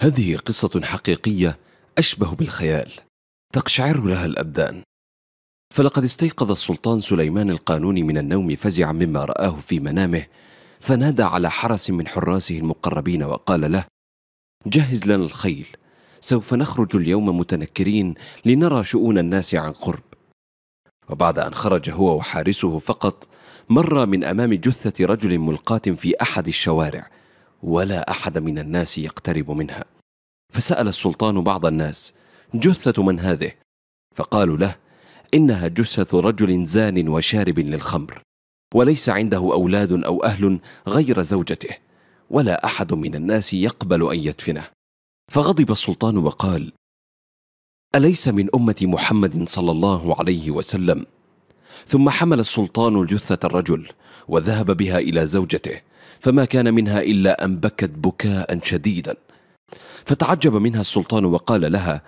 هذه قصة حقيقية أشبه بالخيال تقشعر لها الأبدان. فلقد استيقظ السلطان سليمان القانوني من النوم فزعا مما رآه في منامه فنادى على حرس من حراسه المقربين وقال له جهز لنا الخيل سوف نخرج اليوم متنكرين لنرى شؤون الناس عن قرب. وبعد أن خرج هو وحارسه فقط مر من أمام جثة رجل ملقاة في أحد الشوارع ولا أحد من الناس يقترب منها. فسأل السلطان بعض الناس جثة من هذه؟ فقالوا له إنها جثة رجل زان وشارب للخمر وليس عنده أولاد أو أهل غير زوجته ولا أحد من الناس يقبل أن يدفنه. فغضب السلطان وقال أليس من أمة محمد صلى الله عليه وسلم؟ ثم حمل السلطان جثة الرجل وذهب بها إلى زوجته فما كان منها إلا أن بكت بكاء شديدا. فتعجب منها السلطان وقال لها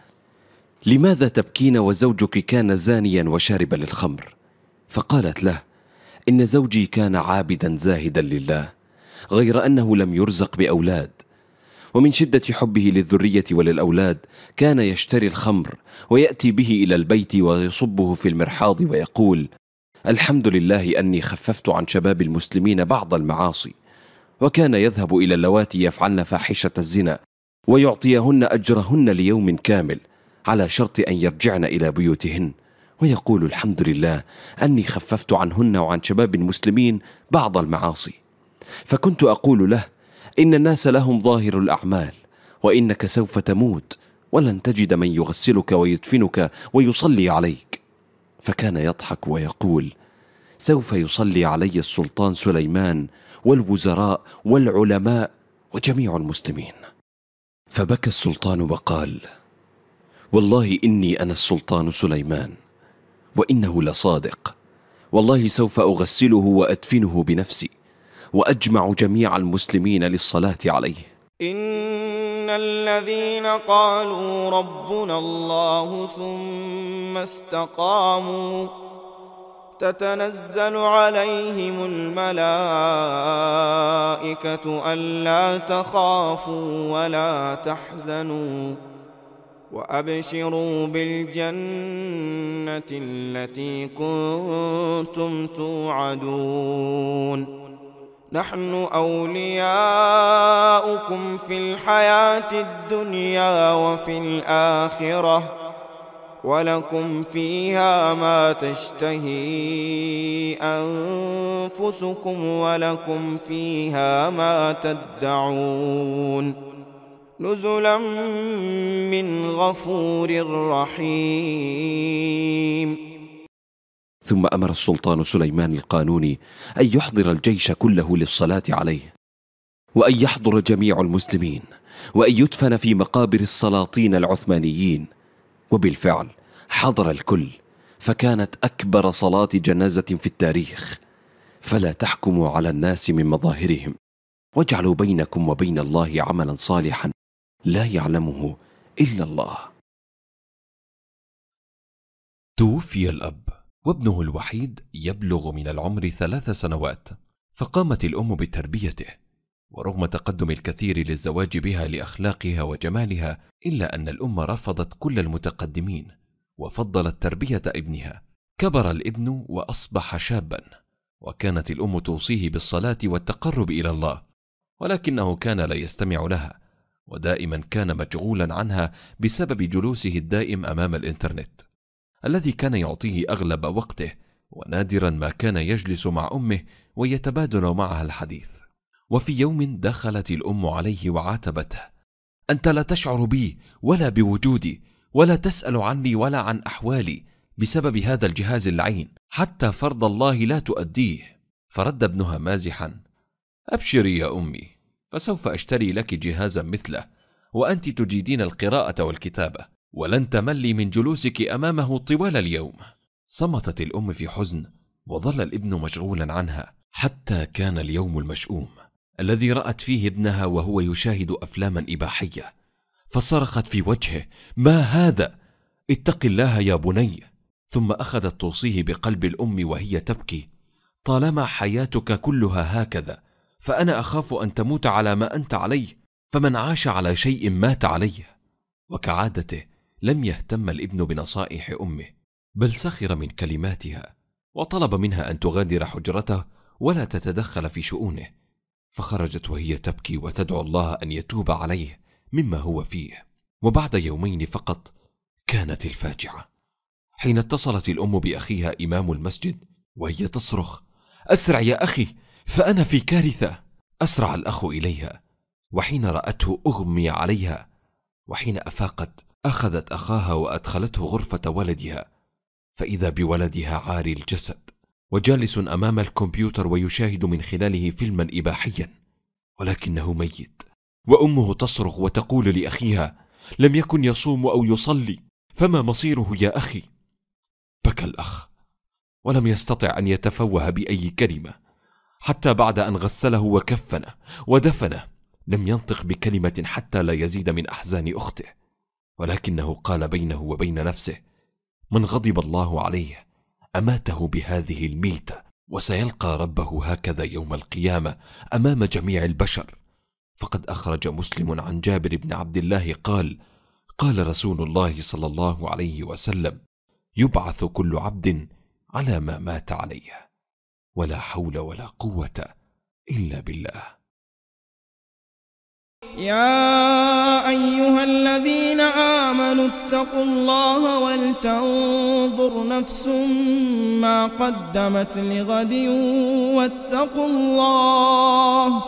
لماذا تبكين وزوجك كان زانيا وشاربا للخمر؟ فقالت له إن زوجي كان عابدا زاهدا لله غير أنه لم يرزق بأولاد. ومن شدة حبه للذرية وللأولاد كان يشتري الخمر ويأتي به إلى البيت ويصبه في المرحاض ويقول الحمد لله أني خففت عن شباب المسلمين بعض المعاصي. وكان يذهب إلى اللواتي يفعلن فاحشة الزنا ويعطيهن أجرهن ليوم كامل على شرط أن يرجعن إلى بيوتهن. ويقول الحمد لله أني خففت عنهن وعن شباب المسلمين بعض المعاصي. فكنت أقول له إن الناس لهم ظاهر الأعمال وإنك سوف تموت ولن تجد من يغسلك ويدفنك ويصلي عليك. فكان يضحك ويقول سوف يصلي علي السلطان سليمان والوزراء والعلماء وجميع المسلمين. فبكى السلطان وقال والله إني أنا السلطان سليمان وإنه لصادق. والله سوف أغسله وأدفنه بنفسي وأجمع جميع المسلمين للصلاة عليه. إن الذين قالوا ربنا الله ثم استقاموا تتنزل عليهم الملائكة ألا تخافوا ولا تحزنوا وأبشروا بالجنة التي كنتم توعدون نحن أولياؤكم في الحياة الدنيا وفي الآخرة ولكم فيها ما تشتهي أنفسكم ولكم فيها ما تدعون نزلا من غفور رحيم. ثم أمر السلطان سليمان القانوني أن يحضر الجيش كله للصلاة عليه وأن يحضر جميع المسلمين وأن يدفن في مقابر السلاطين العثمانيين وبالفعل حضر الكل فكانت أكبر صلاة جنازة في التاريخ. فلا تحكموا على الناس من مظاهرهم. واجعلوا بينكم وبين الله عملا صالحا لا يعلمه إلا الله. توفي الأب وابنه الوحيد يبلغ من العمر ثلاث سنوات فقامت الأم بتربيته. ورغم تقدم الكثير للزواج بها لأخلاقها وجمالها إلا أن الأم رفضت كل المتقدمين وفضلت تربيه ابنها. كبر الابن وأصبح شابا وكانت الأم توصيه بالصلاة والتقرب إلى الله ولكنه كان لا يستمع لها ودائما كان مشغولا عنها بسبب جلوسه الدائم أمام الإنترنت. الذي كان يعطيه أغلب وقته ونادرا ما كان يجلس مع أمه ويتبادل معها الحديث. وفي يوم دخلت الأم عليه وعاتبته أنت لا تشعر بي ولا بوجودي ولا تسأل عني ولا عن أحوالي بسبب هذا الجهاز اللعين حتى فرض الله لا تؤديه. فرد ابنها مازحا أبشري يا أمي فسوف أشتري لك جهازا مثله وأنت تجيدين القراءة والكتابة ولن تملي من جلوسك أمامه طوال اليوم. صمتت الأم في حزن وظل الابن مشغولا عنها حتى كان اليوم المشؤوم. الذي رأت فيه ابنها وهو يشاهد أفلاما إباحية فصرخت في وجهه ما هذا؟ اتق الله يا بني. ثم أخذت توصيه بقلب الأم وهي تبكي طالما حياتك كلها هكذا فأنا أخاف أن تموت على ما أنت عليه فمن عاش على شيء مات عليه. وكعادته لم يهتم الابن بنصائح أمه بل سخر من كلماتها وطلب منها أن تغادر حجرته ولا تتدخل في شؤونه. فخرجت وهي تبكي وتدعو الله أن يتوب عليه مما هو فيه. وبعد يومين فقط كانت الفاجعة. حين اتصلت الأم بأخيها إمام المسجد وهي تصرخ أسرع يا أخي فأنا في كارثة. أسرع الأخ إليها وحين رأته أغمي عليها وحين أفاقت أخذت أخاها وأدخلته غرفة ولدها فإذا بولدها عاري الجسد. وجالس أمام الكمبيوتر ويشاهد من خلاله فيلما إباحيا ولكنه ميت. وأمه تصرخ وتقول لأخيها لم يكن يصوم أو يصلي فما مصيره يا أخي؟ بكى الأخ ولم يستطع أن يتفوه بأي كلمة حتى بعد أن غسله وكفنه ودفنه لم ينطق بكلمة حتى لا يزيد من أحزان أخته ولكنه قال بينه وبين نفسه من غضب الله عليه. أماته بهذه الميتة وسيلقى ربه هكذا يوم القيامة أمام جميع البشر. فقد أخرج مسلم عن جابر بن عبد الله قال قال رسول الله صلى الله عليه وسلم يبعث كل عبد على ما مات عليه ولا حول ولا قوة إلا بالله. يا أيها الذين آمنوا اتقوا الله ولتنظر نفس ما قدمت لغد واتقوا الله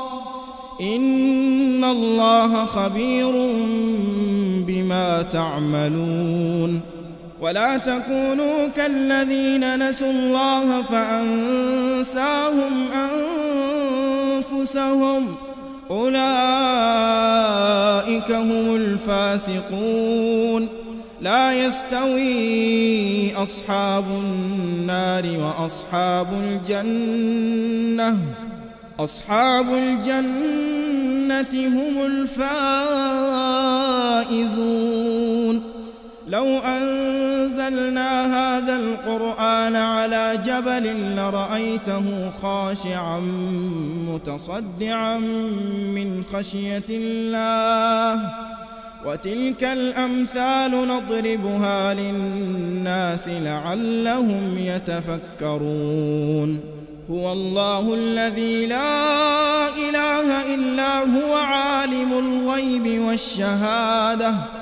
إن الله خبير بما تعملون ولا تكونوا كالذين نسوا الله فأنساهم أنفسهم هم الفاسقون. لا يستوي أصحاب النار وأصحاب الجنة. أصحاب الجنة هم الفائزون. لو أنزلنا هذا القرآن على جبل لرأيته خاشعا متصدعا من خشية الله وتلك الأمثال نضربها للناس لعلهم يتفكرون هو الله الذي لا إله إلا هو عالم الغيب والشهادة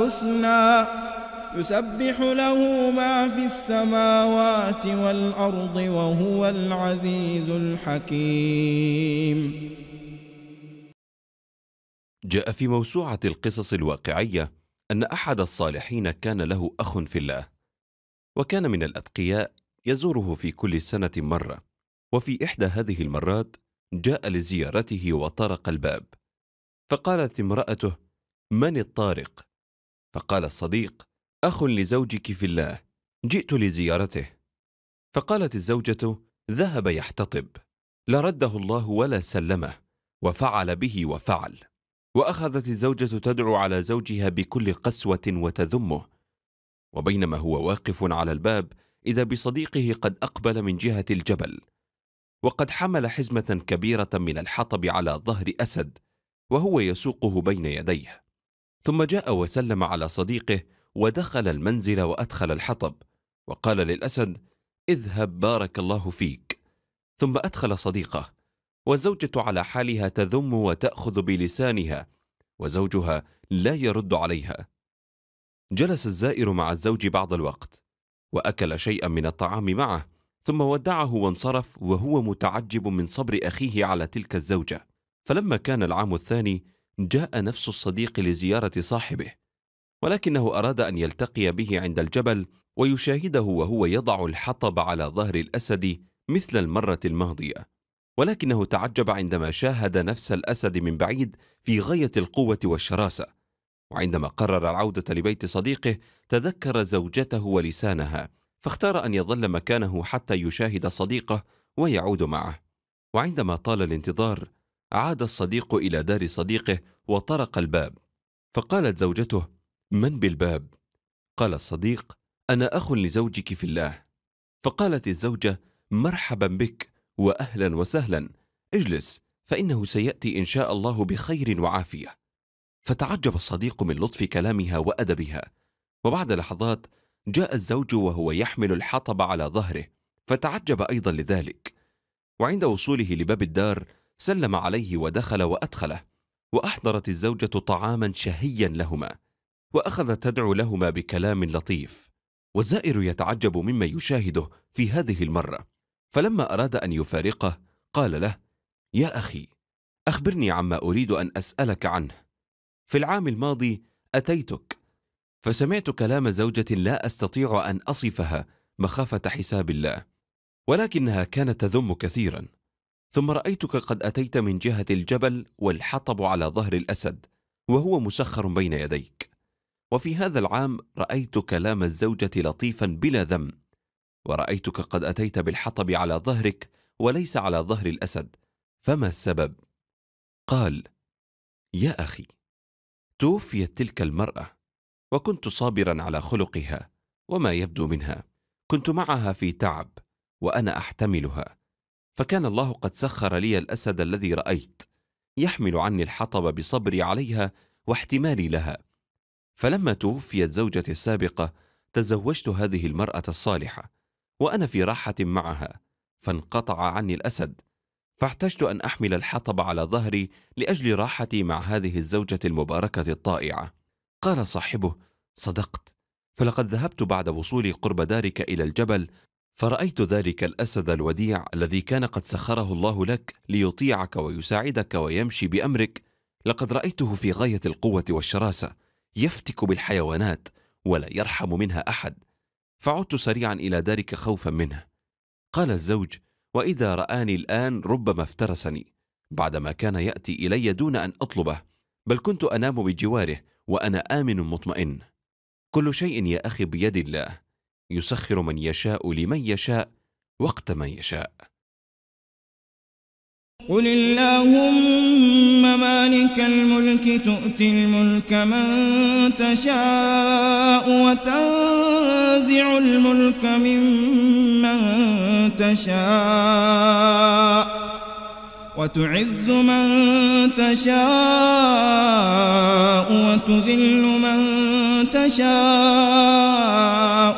الحسنى يسبح له ما في السماوات والأرض وهو العزيز الحكيم جاء في موسوعة القصص الواقعية أن أحد الصالحين كان له أخ في الله وكان من الأتقياء يزوره في كل سنة مرة وفي إحدى هذه المرات جاء لزيارته وطرق الباب فقالت امرأته من الطارق؟ فقال الصديق أخ لزوجك في الله جئت لزيارته. فقالت الزوجة ذهب يحتطب. لرده الله ولا سلمه وفعل به وفعل. وأخذت الزوجة تدعو على زوجها بكل قسوة وتذمه. وبينما هو واقف على الباب إذا بصديقه قد أقبل من جهة الجبل. وقد حمل حزمة كبيرة من الحطب على ظهر أسد وهو يسوقه بين يديه. ثم جاء وسلم على صديقه ودخل المنزل وأدخل الحطب وقال للأسد اذهب بارك الله فيك. ثم أدخل صديقه والزوجة على حالها تذم وتأخذ بلسانها وزوجها لا يرد عليها. جلس الزائر مع الزوج بعض الوقت وأكل شيئا من الطعام معه ثم ودعه وانصرف وهو متعجب من صبر أخيه على تلك الزوجة. فلما كان العام الثاني جاء نفس الصديق لزيارة صاحبه ولكنه أراد أن يلتقي به عند الجبل ويشاهده وهو يضع الحطب على ظهر الأسد مثل المرة الماضية. ولكنه تعجب عندما شاهد نفس الأسد من بعيد في غاية القوة والشراسة. وعندما قرر العوده لبيت صديقه تذكر زوجته ولسانها فاختار أن يظل مكانه حتى يشاهد صديقه ويعود معه. وعندما طال الانتظار عاد الصديق إلى دار صديقه وطرق الباب فقالت زوجته من بالباب؟ قال الصديق أنا أخ لزوجك في الله. فقالت الزوجة مرحبا بك واهلا وسهلا اجلس فإنه سيأتي إن شاء الله بخير وعافية. فتعجب الصديق من لطف كلامها وأدبها وبعد لحظات جاء الزوج وهو يحمل الحطب على ظهره فتعجب أيضا لذلك وعند وصوله لباب الدار سلم عليه ودخل وأدخله وأحضرت الزوجة طعاما شهيا لهما واخذت تدعو لهما بكلام لطيف والزائر يتعجب مما يشاهده في هذه المرة فلما أراد أن يفارقه قال له يا أخي أخبرني عما أريد أن أسألك عنه. في العام الماضي أتيتك فسمعت كلام زوجة لا أستطيع أن أصفها مخافة حساب الله ولكنها كانت تذم كثيرا. ثم رأيتك قد أتيت من جهة الجبل والحطب على ظهر الأسد وهو مسخر بين يديك. وفي هذا العام رايت كلام الزوجة لطيفا بلا ذم ورأيتك قد أتيت بالحطب على ظهرك وليس على ظهر الأسد. فما السبب؟ قال يا أخي توفيت تلك المرأة وكنت صابرا على خلقها وما يبدو منها. كنت معها في تعب وأنا أحتملها. فكان الله قد سخر لي الأسد الذي رأيت يحمل عني الحطب بصبري عليها واحتمالي لها. فلما توفيت زوجتي السابقة تزوجت هذه المرأة الصالحة وأنا في راحة معها فانقطع عني الأسد. فاحتجت أن أحمل الحطب على ظهري لأجل راحتي مع هذه الزوجة المباركة الطائعة. قال صاحبه صدقت فلقد ذهبت بعد وصولي قرب دارك إلى الجبل فرأيت ذلك الأسد الوديع الذي كان قد سخره الله لك ليطيعك ويساعدك ويمشي بأمرك. لقد رأيته في غاية القوة والشراسة يفتك بالحيوانات ولا يرحم منها أحد. فعدت سريعا إلى دارك خوفا منه. قال الزوج وإذا رآني الآن ربما افترسني بعدما كان يأتي إلي دون أن أطلبه بل كنت أنام بجواره وأنا آمن مطمئن. كل شيء يا أخي بيد الله. يسخر من يشاء لمن يشاء وقت ما يشاء. قل اللهم مالك الملك تؤتي الملك من تشاء وتنزع الملك ممن تشاء وتعز من تشاء وتذل من تشاء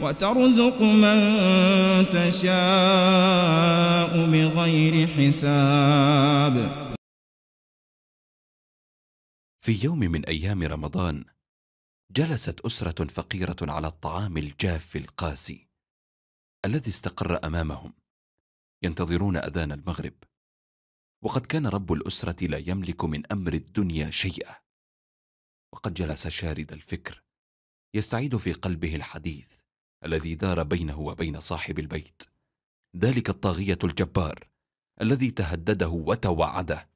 وترزق من تشاء بغير حساب. في يوم من أيام رمضان جلست أسرة فقيرة على الطعام الجاف القاسي الذي استقر أمامهم ينتظرون أذان المغرب. وقد كان رب الأسرة لا يملك من أمر الدنيا شيئا. وقد جلس شارد الفكر يستعيد في قلبه الحديث. الذي دار بينه وبين صاحب البيت. ذلك الطاغية الجبار الذي تهدده وتوعده.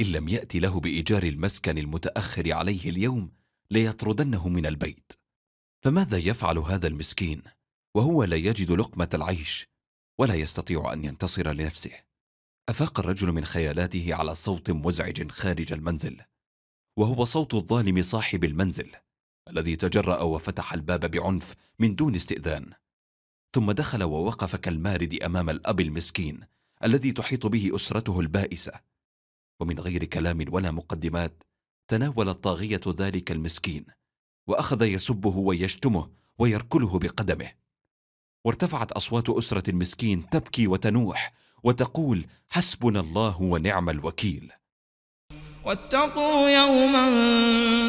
إن لم يأت له بإيجار المسكن المتأخر عليه اليوم ليطردنه من البيت. فماذا يفعل هذا المسكين؟ وهو لا يجد لقمة العيش ولا يستطيع أن ينتصر لنفسه. أفاق الرجل من خيالاته على صوت مزعج خارج المنزل وهو صوت الظالم صاحب المنزل. الذي تجرأ وفتح الباب بعنف من دون استئذان. ثم دخل ووقف كالمارد أمام الأب المسكين الذي تحيط به أسرته البائسة. ومن غير كلام ولا مقدمات تناول الطاغية ذلك المسكين وأخذ يسبه ويشتمه ويركله بقدمه. وارتفعت أصوات أسرة المسكين تبكي وتنوح وتقول حسبنا الله ونعم الوكيل. واتقوا يوما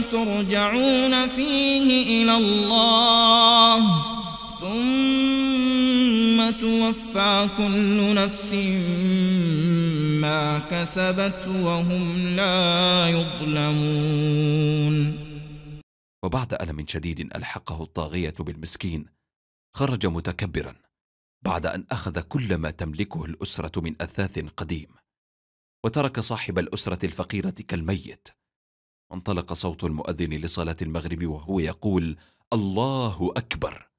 ترجعون فيه إلى الله ثم توفى كل نفس ما كسبت وهم لا يظلمون. وبعد ألم شديد ألحقه الطاغية بالمسكين خرج متكبرا بعد أن أخذ كل ما تملكه الأسرة من أثاث قديم. وترك صاحب الأسرة الفقيرة كالميت. وانطلق صوت المؤذن لصلاة المغرب وهو يقول الله أكبر!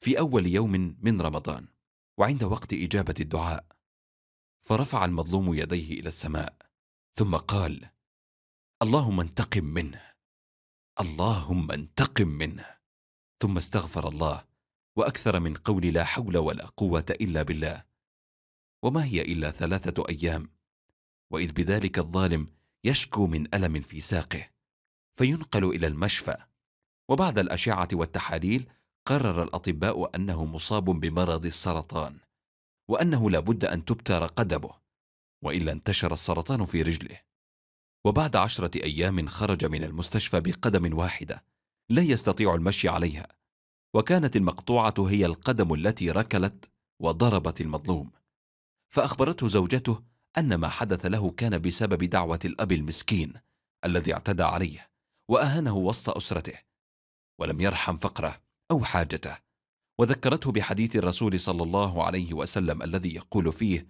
في أول يوم من رمضان وعند وقت إجابة الدعاء فرفع المظلوم يديه إلى السماء ثم قال اللهم انتقم منه اللهم انتقم منه. ثم استغفر الله وأكثر من قول لا حول ولا قوة إلا بالله. وما هي إلا ثلاثة أيام وإذ بذلك الظالم يشكو من ألم في ساقه فينقل إلى المشفى. وبعد الأشعة والتحاليل قرر الأطباء أنه مصاب بمرض السرطان وأنه لابد أن تبتر قدمه وإلا انتشر السرطان في رجله. وبعد عشرة أيام خرج من المستشفى بقدم واحدة لا يستطيع المشي عليها وكانت المقطوعة هي القدم التي ركلت وضربت المظلوم. فأخبرته زوجته أن ما حدث له كان بسبب دعوة الأب المسكين الذي اعتدى عليه وأهانه وسط أسرته ولم يرحم فقره أو حاجته وذكرته بحديث الرسول صلى الله عليه وسلم الذي يقول فيه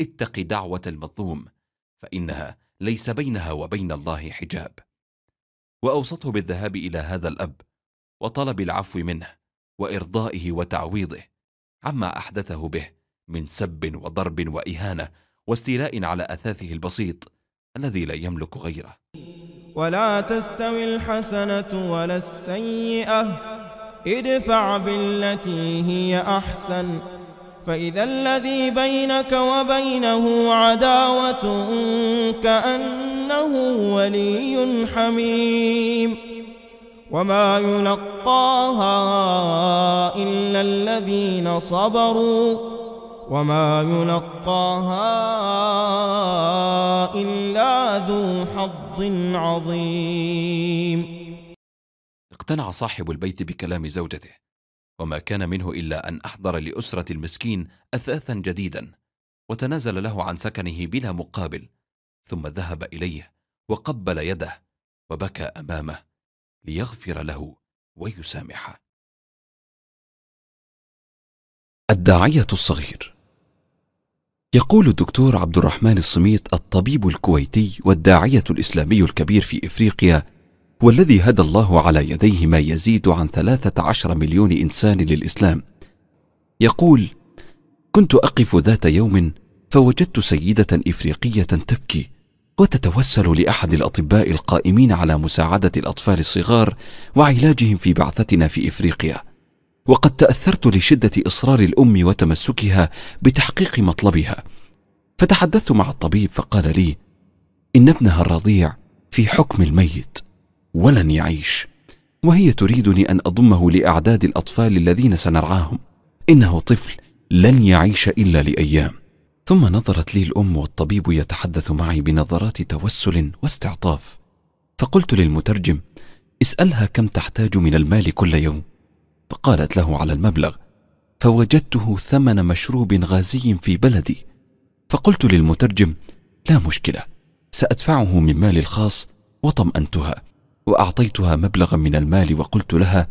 اتق دعوة المظلوم فإنها ليس بينها وبين الله حجاب. وأوصته بالذهاب إلى هذا الأب وطلب العفو منه وإرضائه وتعويضه عما أحدثه به من سب وضرب وإهانة واستيلاء على أثاثه البسيط الذي لا يملك غيره. ولا تستوي الحسنة ولا السيئة ادفع بالتي هي أحسن. فإذا الذي بينك وبينه عداوة كأنه ولي حميم. وما يلقاها إلا الذين صبروا. وما يلقاها إلا ذو حظ عظيم. اقتنع صاحب البيت بكلام زوجته وما كان منه إلا أن أحضر لأسرة المسكين أثاثا جديدا وتنازل له عن سكنه بلا مقابل ثم ذهب إليه وقبل يده وبكى أمامه ليغفر له ويسامحه. الداعية الصغير. يقول الدكتور عبد الرحمن الصميت الطبيب الكويتي والداعية الإسلامي الكبير في إفريقيا والذي هدى الله على يديه ما يزيد عن ثلاثة عشر مليون إنسان للإسلام. يقول كنت أقف ذات يوم فوجدت سيدة إفريقية تبكي وتتوسل لأحد الأطباء القائمين على مساعدة الأطفال الصغار وعلاجهم في بعثتنا في إفريقيا. وقد تأثرت لشدة إصرار الأم وتمسكها بتحقيق مطلبها. فتحدثت مع الطبيب فقال لي إن ابنها الرضيع في حكم الميت ولن يعيش وهي تريدني أن أضمه لأعداد الأطفال الذين سنرعاهم. إنه طفل لن يعيش إلا لأيام. ثم نظرت لي الأم والطبيب يتحدث معي بنظرات توسل واستعطاف. فقلت للمترجم اسألها كم تحتاج من المال كل يوم. فقالت له على المبلغ فوجدته ثمن مشروب غازي في بلدي. فقلت للمترجم لا مشكلة سأدفعه من مالي الخاص وطمأنتها وأعطيتها مبلغا من المال وقلت لها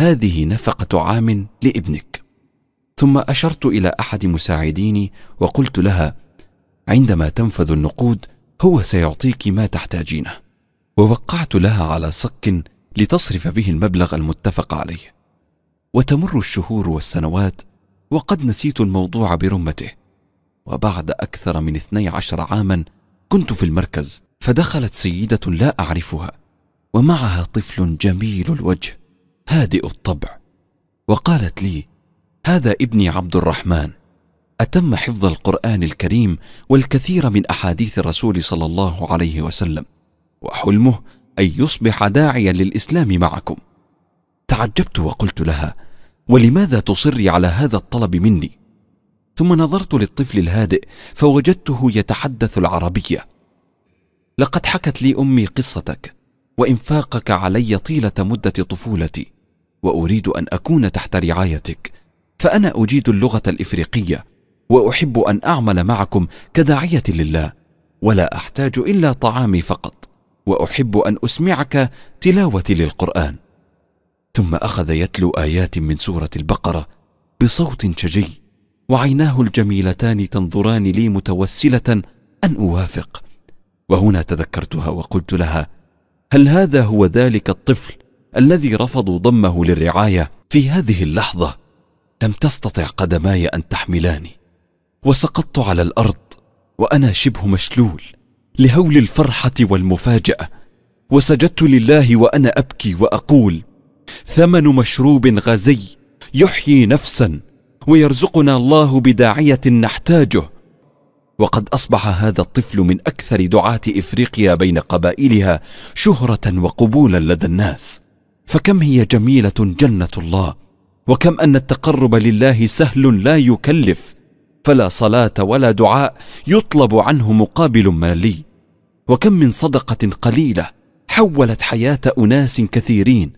هذه نفقة عام لابنك. ثم أشرت إلى أحد مساعديني وقلت لها عندما تنفذ النقود هو سيعطيك ما تحتاجينه. ووقعت لها على صك لتصرف به المبلغ المتفق عليه. وتمر الشهور والسنوات وقد نسيت الموضوع برمته. وبعد أكثر من اثني عشر عاما كنت في المركز فدخلت سيدة لا أعرفها ومعها طفل جميل الوجه هادئ الطبع. وقالت لي هذا ابني عبد الرحمن. أتم حفظ القرآن الكريم والكثير من أحاديث الرسول صلى الله عليه وسلم وحلمه أن يصبح داعيا للإسلام معكم. تعجبت وقلت لها ولماذا تصري على هذا الطلب مني؟ ثم نظرت للطفل الهادئ فوجدته يتحدث العربية. لقد حكت لي أمي قصتك وإنفاقك علي طيلة مدة طفولتي وأريد أن أكون تحت رعايتك فأنا أجيد اللغة الإفريقية وأحب أن أعمل معكم كداعية لله ولا أحتاج إلا طعامي فقط وأحب أن أسمعك تلاوتي للقرآن. ثم أخذ يتلو آيات من سورة البقرة بصوت شجي وعيناه الجميلتان تنظران لي متوسلة أن أوافق. وهنا تذكرتها وقلت لها هل هذا هو ذلك الطفل الذي رفضوا ضمه للرعاية في هذه اللحظة؟ لم تستطع قدماي أن تحملاني. وسقطت على الأرض وأنا شبه مشلول لهول الفرحة والمفاجأة. وسجدت لله وأنا أبكي وأقول ثمن مشروب غزي يحيي نفسا ويرزقنا الله بداعية نحتاجه. وقد أصبح هذا الطفل من أكثر دعاة إفريقيا بين قبائلها شهرة وقبولا لدى الناس. فكم هي جميلة جنة الله وكم أن التقرب لله سهل لا يكلف فلا صلاة ولا دعاء يطلب عنه مقابل مالي. وكم من صدقة قليلة حولت حياة أناس كثيرين